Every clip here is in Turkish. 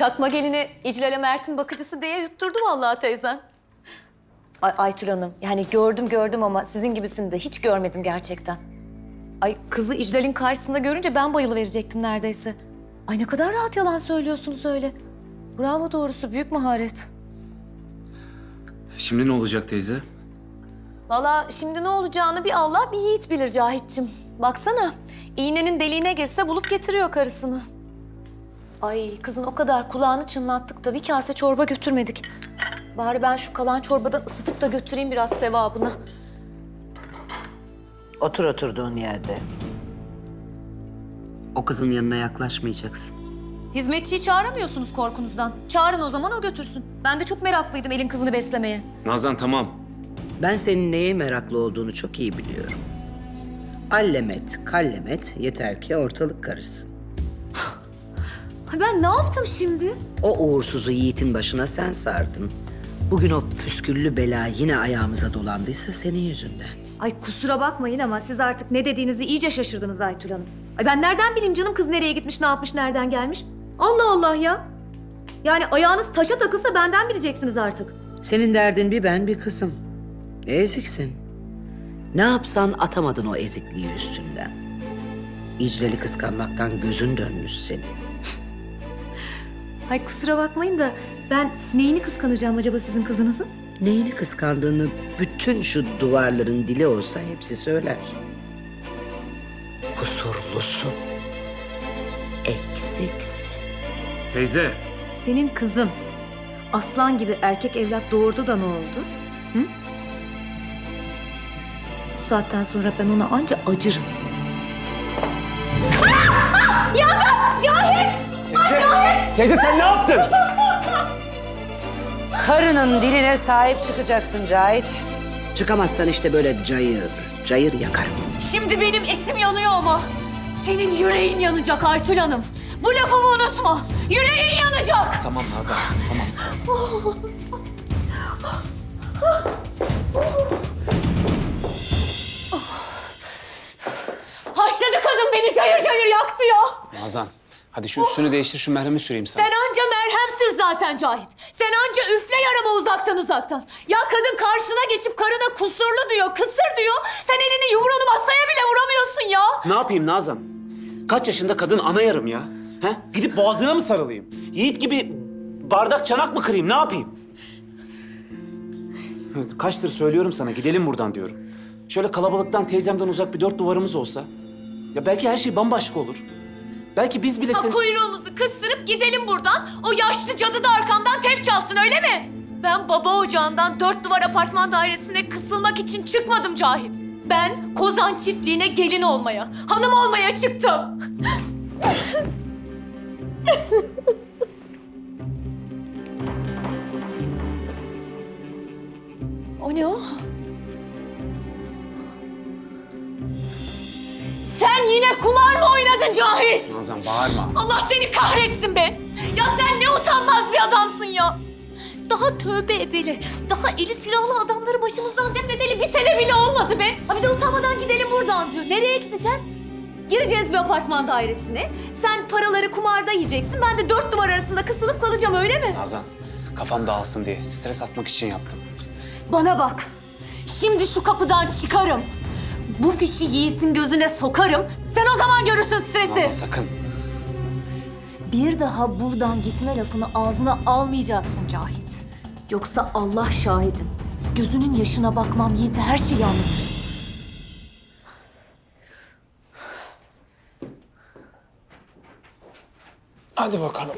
Çakma gelini İclal'e Mert'in bakıcısı diye yutturdu vallahi teyzen. Ay Aytül Hanım, yani gördüm gördüm ama sizin gibisini de hiç görmedim gerçekten. Ay kızı İclal'in karşısında görünce ben bayılıverecektim neredeyse. Ay ne kadar rahat yalan söylüyorsunuz öyle. Bravo doğrusu, büyük maharet. Şimdi ne olacak teyze? Valla şimdi ne olacağını bir Allah bir yiğit bilir Cahit'cim. Baksana, iğnenin deliğine girse bulup getiriyor karısını. Ay kızın o kadar kulağını çınlattık da bir kase çorba götürmedik. Bari ben şu kalan çorbadan ısıtıp da götüreyim biraz sevabını. Otur oturduğun yerde. O kızın yanına yaklaşmayacaksın. Hizmetçiyi çağıramıyorsunuz korkunuzdan. Çağırın o zaman o götürsün. Ben de çok meraklıydım elin kızını beslemeye. Nazan tamam. Ben senin neye meraklı olduğunu çok iyi biliyorum. Allemet, kallemet yeter ki ortalık karışsın. Ben ne yaptım şimdi? O uğursuzu Yiğit'in başına sen sardın. Bugün o püsküllü bela yine ayağımıza dolandıysa senin yüzünden. Ay kusura bakmayın ama siz artık ne dediğinizi iyice şaşırdınız Aytül Hanım. Ay ben nereden bileyim canım kız nereye gitmiş, ne yapmış, nereden gelmiş? Allah Allah ya. Yani ayağınız taşa takılsa benden bileceksiniz artık. Senin derdin bir ben bir kızım. Eziksin. Ne yapsan atamadın o ezikliği üstünden. İcreli kıskanmaktan gözün dönmüş senin. Ay kusura bakmayın da ben neyini kıskanacağım acaba sizin kızınızın? Neyini kıskandığını bütün şu duvarların dili olsa hepsi söyler. Kusurlusun. Eksiksin. Teyze. Senin kızın aslan gibi erkek evlat doğurdu da ne oldu? Hı? Bu saatten sonra ben ona anca acırım. Teyze sen ne yaptın? Karının diline sahip çıkacaksın Cahit. Çıkamazsan işte böyle cayır, cayır yakarım. Şimdi benim etim yanıyor ama senin yüreğin yanacak Aytül Hanım. Bu lafımı unutma. Yüreğin yanacak. Tamam Nazan tamam. Haşladı kadın beni cayır cayır yaktı ya. Nazan hadi şu üstünü değiştir şu merhemi süreyim sana. Sen anca merhem sür zaten Cahit. Sen anca üfle yarama uzaktan uzaktan. Ya kadın karşına geçip karına kusurlu diyor, kısır diyor. Sen elini yumruğunu masaya bile vuramıyorsun ya. Ne yapayım Nazan? Kaç yaşında kadın ana yarım ya? He? Gidip boğazına mı sarılayım? Yiğit gibi bardak çanak mı kırayım? Ne yapayım? Kaçtır söylüyorum sana gidelim buradan diyorum. Şöyle kalabalıktan teyzemden uzak bir dört duvarımız olsa. Ya belki her şey bambaşka olur. Belki biz bile seni... kuyruğumuzu kıstırıp gidelim buradan. O yaşlı cadı da arkamdan tef çalsın öyle mi? Ben baba ocağından dört duvar apartman dairesine kısılmak için çıkmadım Cahit. Ben Kozan çiftliğine gelin olmaya, hanım olmaya çıktım. o ne o? Kumar mı oynadın Cahit? Nazan bağırma. Allah seni kahretsin be! Ya sen ne utanmaz bir adamsın ya! Daha tövbe edeli, daha eli silahlı adamları başımızdan def edeli bir sene bile olmadı be! Ha bir de utanmadan gidelim buradan diyor. Nereye gideceğiz? Gireceğiz bir apartman dairesine. Sen paraları kumarda yiyeceksin. Ben de dört duvar arasında kısılıp kalacağım öyle mi? Nazan kafam dağılsın diye stres atmak için yaptım. Bana bak. Şimdi şu kapıdan çıkarım. Bu fişi Yiğit'in gözüne sokarım. Sen o zaman görürsün stresi. Nazan sakın. Bir daha buradan gitme lafını ağzına almayacaksın Cahit. Yoksa Allah şahidim. Gözünün yaşına bakmam Yiğit'e her şeyi anlatır. Hadi bakalım.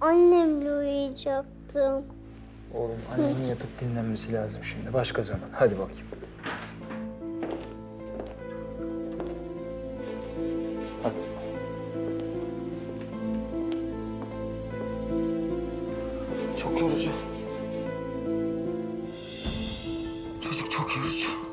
Annemle uyuyacaktım. Oğlum annenin yatıp dinlenmesi lazım şimdi. Başka zaman. Hadi bakayım. Çok yorucu. Çocuk çok yorucu.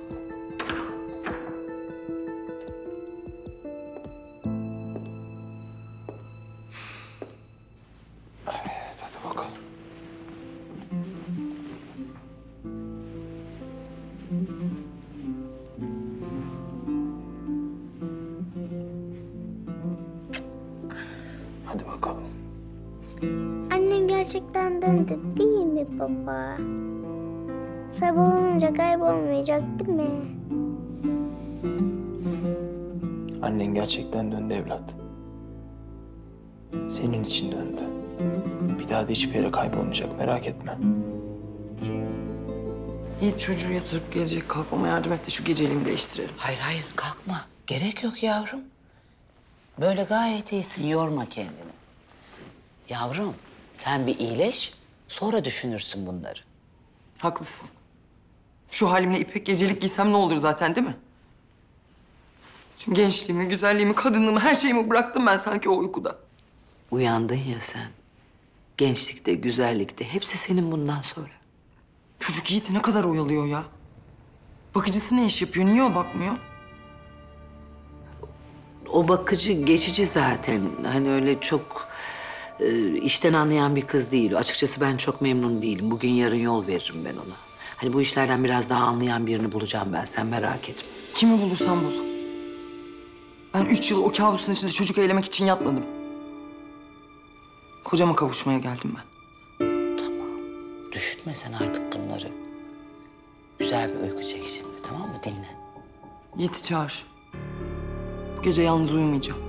Gerçekten döndü değil mi baba? Sabah olunca kaybolmayacak değil mi? Annen gerçekten döndü evlat. Senin için döndü. Bir daha da hiçbir yere kaybolmayacak merak etme. Yiğit çocuğu yatırıp gelecek kalkmama yardım et de şu geceliğimi değiştirelim. Hayır hayır kalkma. Gerek yok yavrum. Böyle gayet iyisin. Yorma kendini. Yavrum sen bir iyileş. Sonra düşünürsün bunları. Haklısın. Şu halimle ipek gecelik giysem ne olur zaten değil mi? Çünkü gençliğimi, güzelliğimi, kadınlığımı, her şeyimi bıraktım ben sanki o uykuda. Uyandın ya sen. Gençlikte, güzellikte hepsi senin bundan sonra. Çocuk Yiğit'i ne kadar oyalıyor ya. Bakıcısı ne iş yapıyor? Niye o bakmıyor? O bakıcı geçici zaten. Hani öyle çok e, işten anlayan bir kız değil. Açıkçası ben çok memnun değilim. Bugün yarın yol veririm ben ona. Hani bu işlerden biraz daha anlayan birini bulacağım ben. Sen merak etme. Kimi bulursan bul. Ben üç yıl o kabusun içinde çocuk eylemek için yatmadım. Kocama kavuşmaya geldim ben. Düşünme sen artık bunları. Güzel bir uyku çek şimdi tamam mı? Dinle. Yiğit'i çağır. Bu gece yalnız uyumayacağım.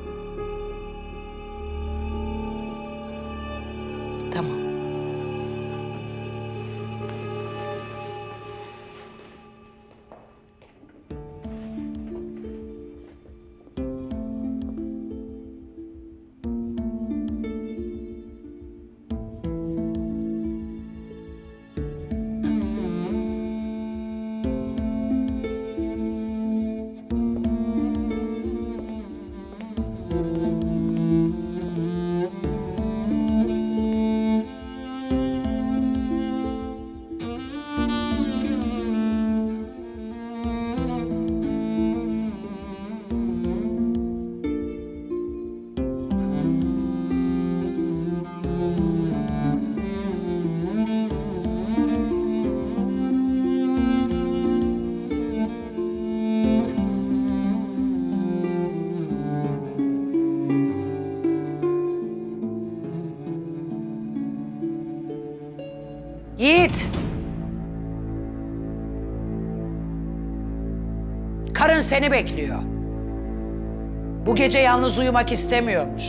Yiğit! Karın seni bekliyor. Bu gece yalnız uyumak istemiyormuş.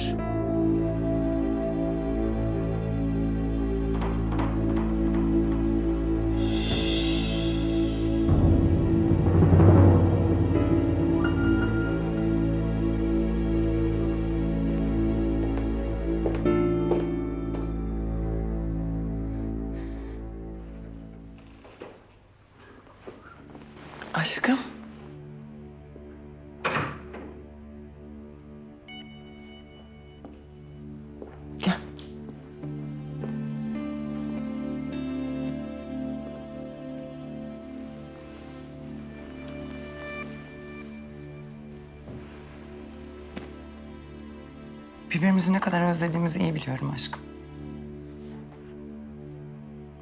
Birbirimizi ne kadar özlediğimizi iyi biliyorum aşkım.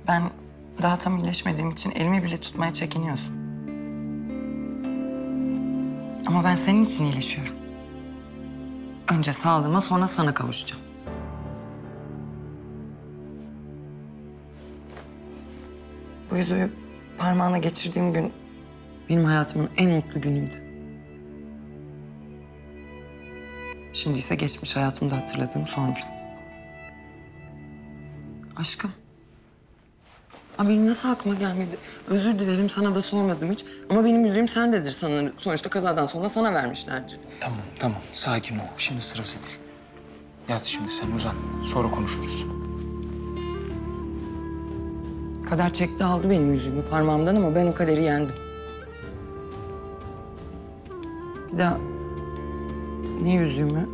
Ben daha tam iyileşmediğim için elimi bile tutmaya çekiniyorsun. Ama ben senin için iyileşiyorum. Önce sağlığıma sonra sana kavuşacağım. Bu yüzüğü parmağına geçirdiğim gün benim hayatımın en mutlu günüydü. Şimdi ise geçmiş hayatımda hatırladığım son gün. Aşkım. Aa, benim nasıl aklıma gelmedi? Özür dilerim sana da sormadım hiç. Ama benim yüzüğüm sendedir sanırım. Sonuçta kazadan sonra sana vermişlerdir. Tamam tamam sakin ol. Şimdi sırası değil. Yat şimdi sen uzan. Sonra konuşuruz. Kader çekti aldı benim yüzüğümü parmağımdan ama ben o kaderi yendim. Bir daha ne yüzüğümü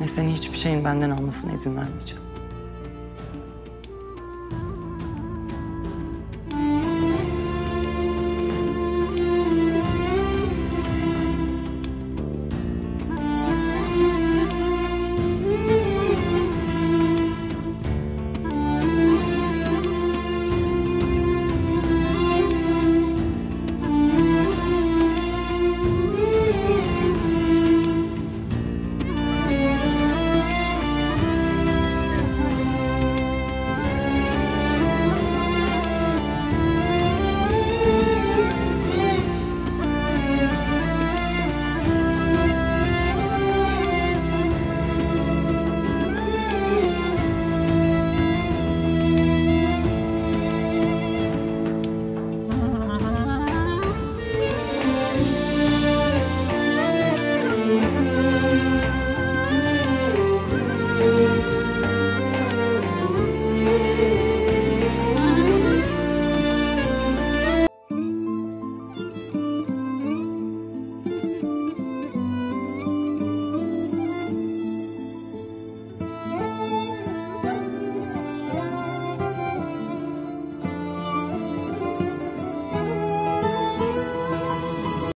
ne senin hiçbir şeyin benden almasına izin vermeyeceğim.